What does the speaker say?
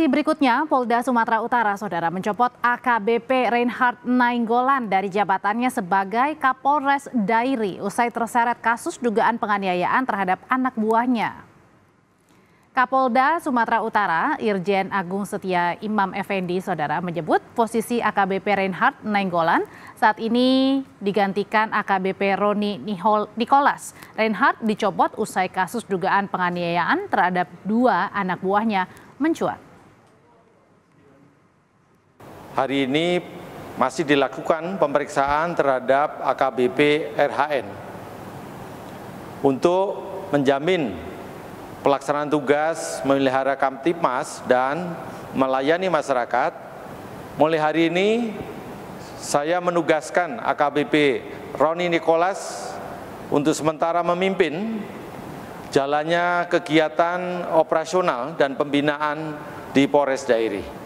Informasi berikutnya, Polda Sumatera Utara, Saudara, mencopot AKBP Reinhard Nainggolan dari jabatannya sebagai Kapolres Dairi usai terseret kasus dugaan penganiayaan terhadap anak buahnya. Kapolda Sumatera Utara, Irjen Agung Setia Imam Effendi, Saudara, menyebut posisi AKBP Reinhard Nainggolan saat ini digantikan AKBP Roni Nicholas. Reinhard dicopot usai kasus dugaan penganiayaan terhadap dua anak buahnya mencuat. Hari ini masih dilakukan pemeriksaan terhadap AKBP RHN untuk menjamin pelaksanaan tugas memelihara Kamtipmas dan melayani masyarakat. Mulai hari ini saya menugaskan AKBP Roni Nicholas untuk sementara memimpin jalannya kegiatan operasional dan pembinaan di Polres Dairi.